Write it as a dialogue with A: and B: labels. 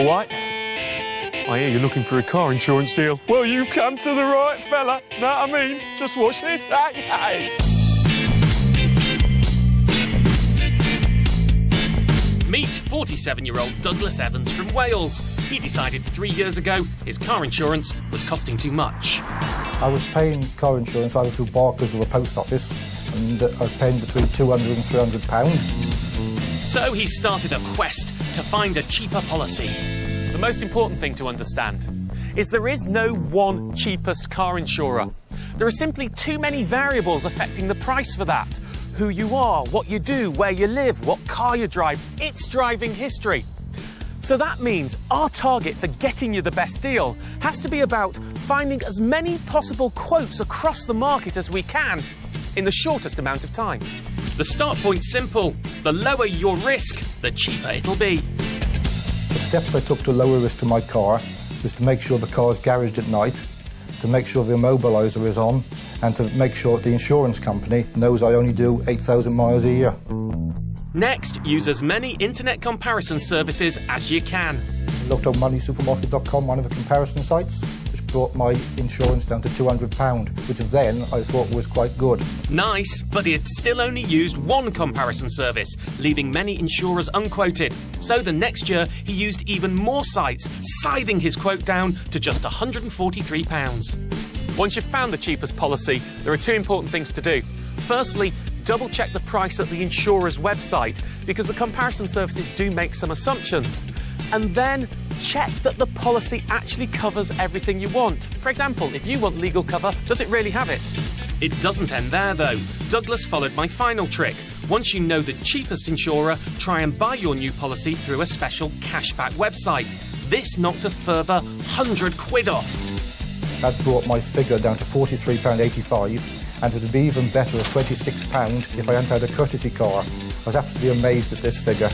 A: All right. Oh, I hear you're looking for a car insurance deal. Well, you've come to the right fella. Know what I mean? Just watch this. Hey, hey.
B: Meet 47 year old Douglas Evans from Wales. He decided three years ago his car insurance was costing too much.
C: I was paying car insurance either through Barclays or the post office, and I was paying between 200 and 300 pounds.
B: So he started a quest to find a cheaper policy.
A: The most important thing to understand is there is no one cheapest car insurer. There are simply too many variables affecting the price for that. Who you are, what you do, where you live, what car you drive, its driving history. So that means our target for getting you the best deal has to be about finding as many possible quotes across the market as we can in the shortest amount of time.
B: The start point's simple. The lower your risk, the cheaper it'll be.
C: The steps I took to lower risk to my car was to make sure the car is garaged at night, to make sure the immobiliser is on, and to make sure the insurance company knows I only do 8,000 miles a year.
B: Next, use as many internet comparison services as you can.
C: Looked on moneysupermarket.com, one of the comparison sites, brought my insurance down to £200, which then I thought was quite good.
B: Nice, but had still only used one comparison service, leaving many insurers unquoted. So the next year, he used even more sites, scything his quote down to just £143.
A: Once you've found the cheapest policy, there are two important things to do. Firstly, double check the price at the insurer's website because the comparison services do make some assumptions. And then check that the policy actually covers everything you want. For example, if you want legal cover, does it really have it?
B: It doesn't end there, though. Douglas followed my final trick. Once you know the cheapest insurer, try and buy your new policy through a special cashback website. This knocked a further 100 quid off.
C: That brought my figure down to £43.85, and it would be even better at £26 if I hadn't had a courtesy car. I was absolutely amazed at this figure.